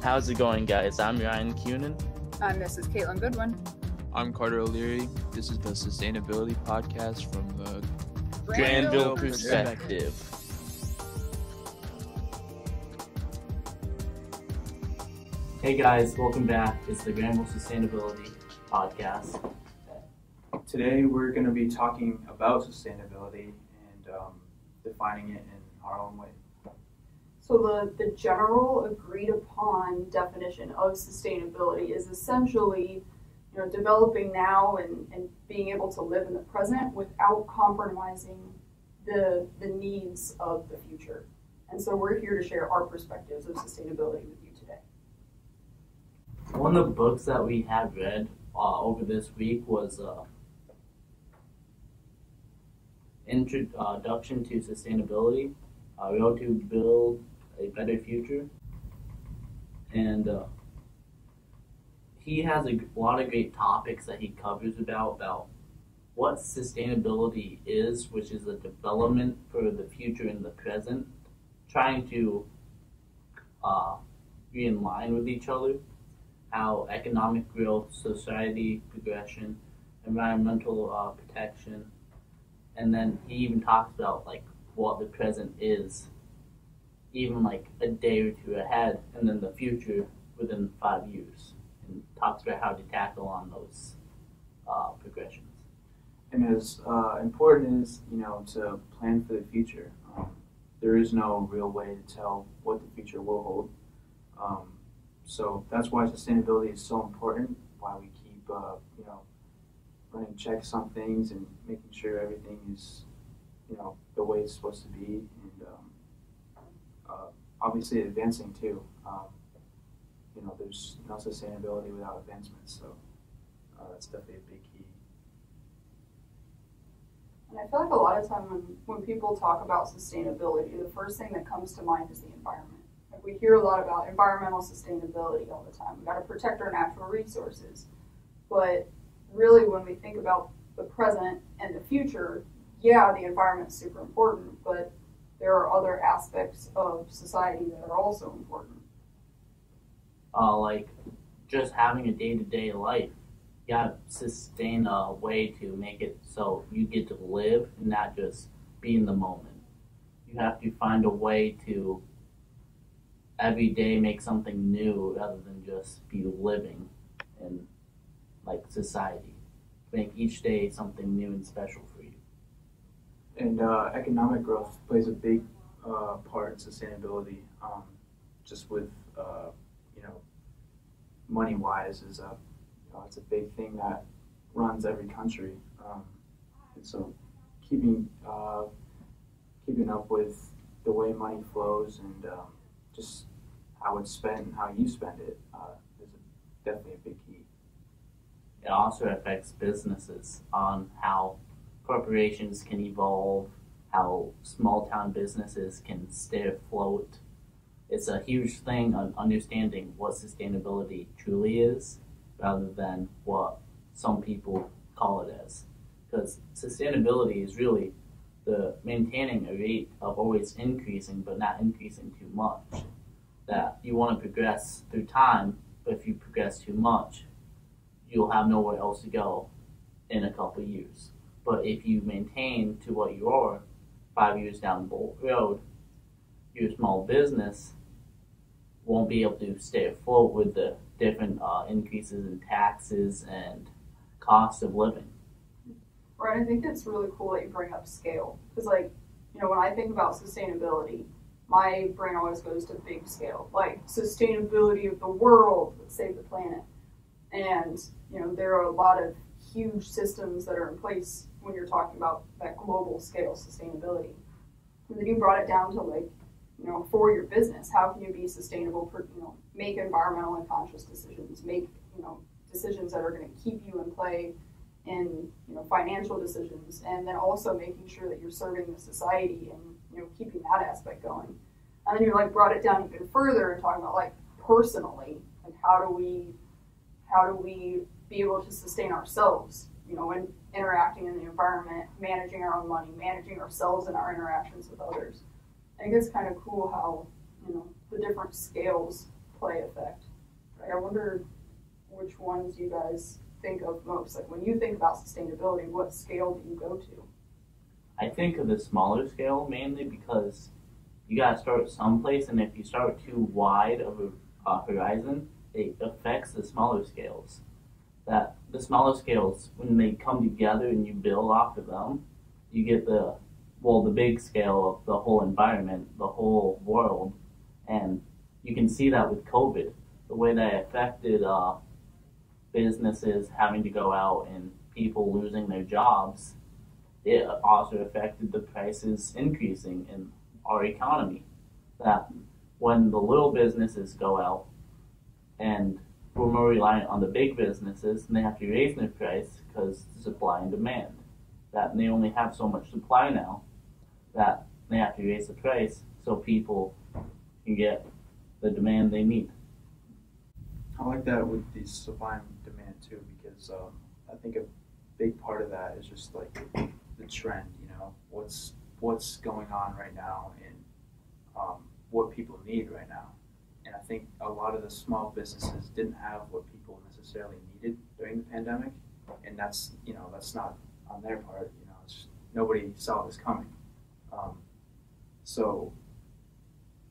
How's it going, guys? I'm Ryan Cunin. And this is Caitlin Goodwin. I'm Carter O'Leary. This is the Sustainability Podcast from the Granville Perspective. Hey guys, welcome back. It's the Granville Sustainability Podcast. Today we're going to be talking about sustainability and um, defining it in our own way. So the, the general agreed upon definition of sustainability is essentially you know, developing now and, and being able to live in the present without compromising the, the needs of the future. And so we're here to share our perspectives of sustainability with you today. One of the books that we had read uh, over this week was uh, Introduction to Sustainability, uh, How to Build a Better Future. And uh, he has a lot of great topics that he covers about, about what sustainability is, which is a development for the future and the present, trying to uh, be in line with each other, how economic growth, society progression, environmental uh, protection, and then he even talks about like what the present is, even like a day or two ahead, and then the future within five years, and talks about how to tackle on those uh, progressions. And as uh, important as you know to plan for the future, um, there is no real way to tell what the future will hold. Um, so that's why sustainability is so important. Why we keep uh, you know running checks on things and making sure everything is, you know, the way it's supposed to be, obviously advancing too. Um, you know, there's no sustainability without advancement, so uh, that's definitely a big key. And I feel like a lot of time when, when people talk about sustainability, the first thing that comes to mind is the environment. Like we hear a lot about environmental sustainability all the time. We've got to protect our natural resources, but really when we think about the present and the future, yeah, the environment's super important, but there are other aspects of society that are also important. Uh, like just having a day to day life. You gotta sustain a way to make it so you get to live and not just be in the moment. You have to find a way to every day make something new rather than just be living in like society. Make each day something new and special for. And uh, economic growth plays a big uh, part in sustainability. Um, just with uh, you know, money wise is a you know, it's a big thing that runs every country. Um, and so keeping uh, keeping up with the way money flows and um, just how it's spent and how you spend it uh, is definitely a big key it also affects businesses on how corporations can evolve, how small town businesses can stay afloat. It's a huge thing on understanding what sustainability truly is rather than what some people call it as. Because sustainability is really the maintaining a rate of always increasing but not increasing too much. That you want to progress through time, but if you progress too much, you'll have nowhere else to go in a couple years. But if you maintain to what you are five years down the road, your small business won't be able to stay afloat with the different uh, increases in taxes and cost of living. Right, I think it's really cool that you bring up scale because, like, you know, when I think about sustainability, my brain always goes to big scale, like sustainability of the world, save the planet. And you know, there are a lot of huge systems that are in place when you're talking about that global scale sustainability. And then you brought it down to like, you know, for your business, how can you be sustainable? For, you know, make environmental and conscious decisions, make you know decisions that are going to keep you in play in you know financial decisions, and then also making sure that you're serving the society and you know keeping that aspect going. And then you like brought it down even further and talking about like personally, like how do we how do we be able to sustain ourselves, you know, and interacting in the environment, managing our own money, managing ourselves and our interactions with others. I think it's kind of cool how, you know, the different scales play effect. Like, I wonder which ones you guys think of most. Like when you think about sustainability, what scale do you go to? I think of the smaller scale mainly because you gotta start someplace, and if you start too wide of a uh, horizon, it affects the smaller scales. That the smaller scales, when they come together and you build off of them, you get the well, the big scale of the whole environment, the whole world, and you can see that with COVID, the way that affected uh, businesses having to go out and people losing their jobs. It also affected the prices increasing in our economy. That when the little businesses go out and we're more reliant on the big businesses and they have to raise their price because supply and demand. That they only have so much supply now that they have to raise the price so people can get the demand they need. I like that with the supply and demand too, because um, I think a big part of that is just like the trend. You know, what's what's going on right now and um, what people need right now. And I think a lot of the small businesses didn't have what people necessarily needed during the pandemic, and that's you know that's not on their part. You know, it's, nobody saw this coming. Um, so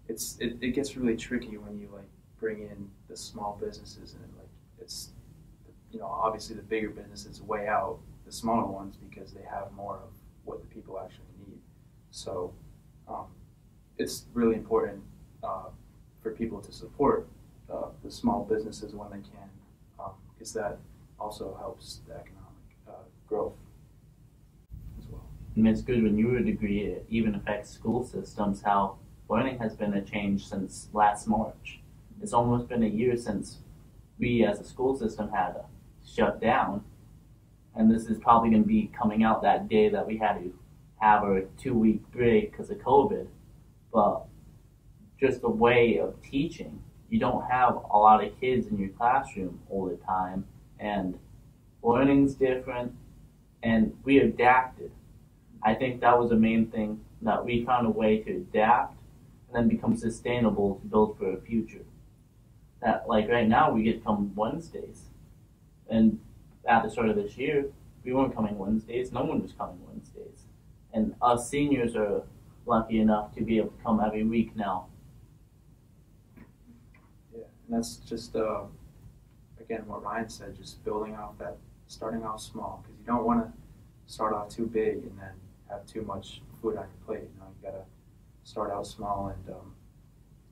it's it, it gets really tricky when you like bring in the small businesses and like it's you know obviously the bigger businesses weigh out the smaller ones because they have more of what the people actually need. So um, it's really important uh, for people to support uh, the small businesses when they can, because um, that also helps the economic uh, growth as well. And it's good when you would agree it even affects school systems how learning has been a change since last March. It's almost been a year since we as a school system had shut down. And this is probably going to be coming out that day that we had to have a two week break because of COVID. But just a way of teaching, you don't have a lot of kids in your classroom all the time. And learning's different. And we adapted. I think that was the main thing that we found a way to adapt and then become sustainable to build for a future. That like right now we get come Wednesdays, and at the start of this year we weren't coming Wednesdays. No one was coming Wednesdays, and us seniors are lucky enough to be able to come every week now. And that's just uh, again what Ryan said, just building off that, starting off small because you don't want to start off too big and then have too much food on your plate. You know, you gotta start out small and um,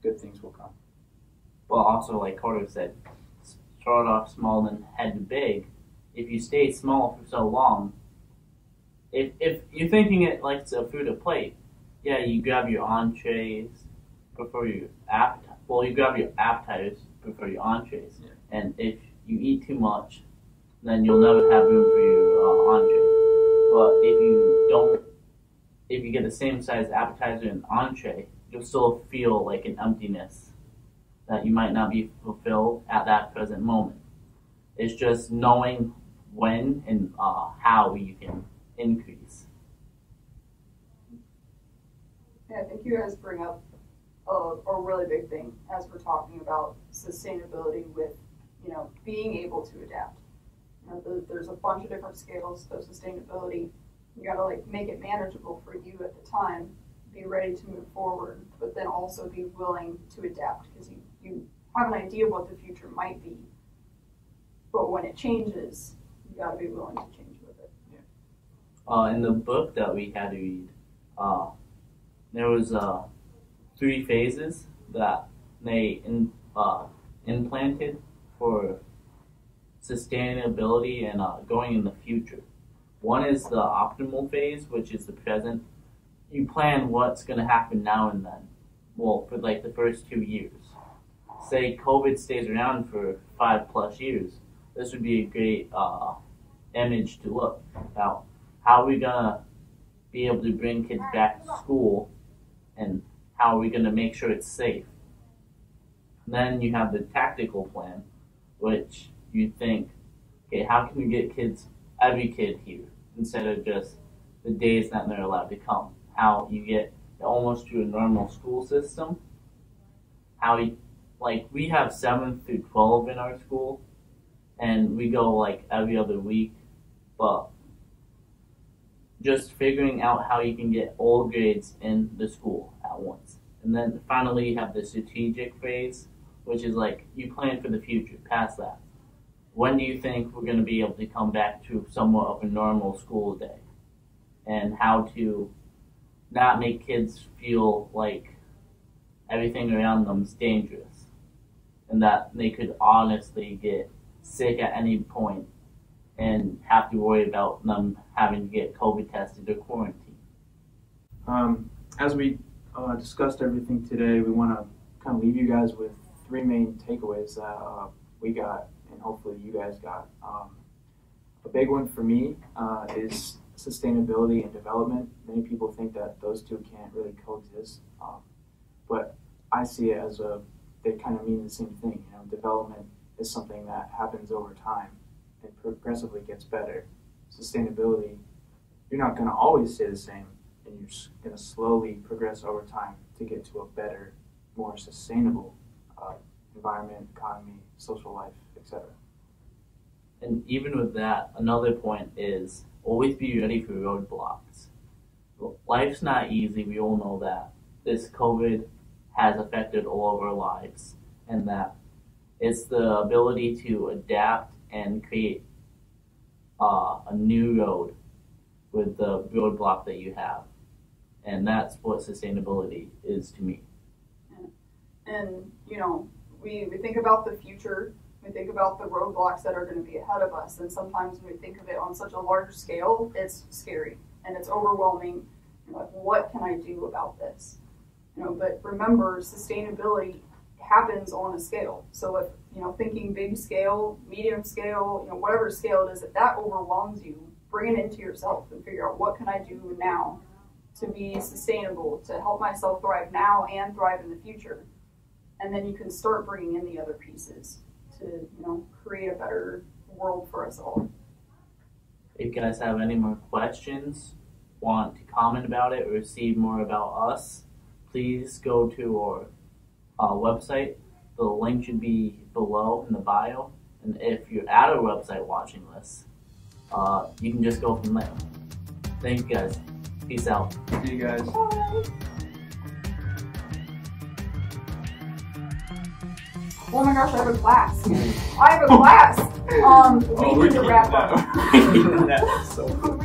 good things will come. Well, also like Carter said, start off small and head to big. If you stay small for so long, if if you're thinking it like it's a food a plate, yeah, you grab your entrees before your appetite. Well, you grab your appetizers before your entrees, Yeah. and if you eat too much, then you'll never have room for your uh, entree. But if you don't if you get the same size appetizer and entree, you'll still feel like an emptiness that you might not be fulfilled at that present moment. It's just knowing when and uh, how you can increase. Yeah, I think you guys bring up a, a really big thing as we're talking about sustainability with, you know, being able to adapt. You know, the, there's a bunch of different scales of sustainability. You got to like make it manageable for you at the time be ready to move forward but then also be willing to adapt because you, you have an idea of what the future might be. But when it changes you got to be willing to change with it. Uh, in the book that we had to read, uh, there was uh, three phases that they in, uh, implanted for sustainability and uh, going in the future. One is the optimal phase, which is the present. You plan what's going to happen now and then. Well, for like the first two years. Say COVID stays around for five plus years. This would be a great uh, image to look about. How are we going to be able to bring kids back to school and how are we going to make sure it's safe? And Then you have the tactical plan, which you think, okay, how can we get kids, every kid here? instead of just the days that they're allowed to come. How you get almost to a normal school system, how like we have seventh through twelve in our school, and we go like every other week, but just figuring out how you can get all grades in the school at once. And then finally, you have the strategic phase, which is like you plan for the future, past that. When do you think we're going to be able to come back to somewhat of a normal school day? And how to not make kids feel like everything around them is dangerous and that they could honestly get sick at any point and have to worry about them having to get COVID tested or quarantined. Um, as we uh, discussed everything today, we want to kind of leave you guys with three main takeaways that uh, we got, and hopefully you guys got. Um, a big one for me uh, is sustainability and development. Many people think that those two can't really coexist, um, but I see it as a they kind of mean the same thing. You know, development is something that happens over time and progressively gets better. Sustainability, you're not going to always stay the same, and you're going to slowly progress over time to get to a better, more sustainable uh, environment, economy, social life, etc. And even with that, another point is always be ready for roadblocks. Life's not easy, we all know that. This COVID has affected all of our lives, and that it's the ability to adapt and create uh, a new road with the roadblock that you have. And that's what sustainability is to me. And, you know, we, we think about the future, we think about the roadblocks that are going to be ahead of us. And sometimes when we think of it on such a large scale, it's scary and it's overwhelming. Like, what can I do about this? You know, but remember, sustainability happens on a scale. So if you know, thinking big scale, medium scale, you know, whatever scale it is, if that overwhelms you, bring it into yourself and figure out what can I do now to be sustainable, to help myself thrive now and thrive in the future. And then you can start bringing in the other pieces to, you know, create a better world for us all. If you guys have any more questions, want to comment about it, or see more about us, please go to our uh, website. The link should be below in the bio. And if you're at our website watching this, uh, you can just go from there. Thank you guys. Peace out. See you guys. Bye. Oh my gosh, I have a class. I have a class. Um, we Oh, need to wrap up. that. so we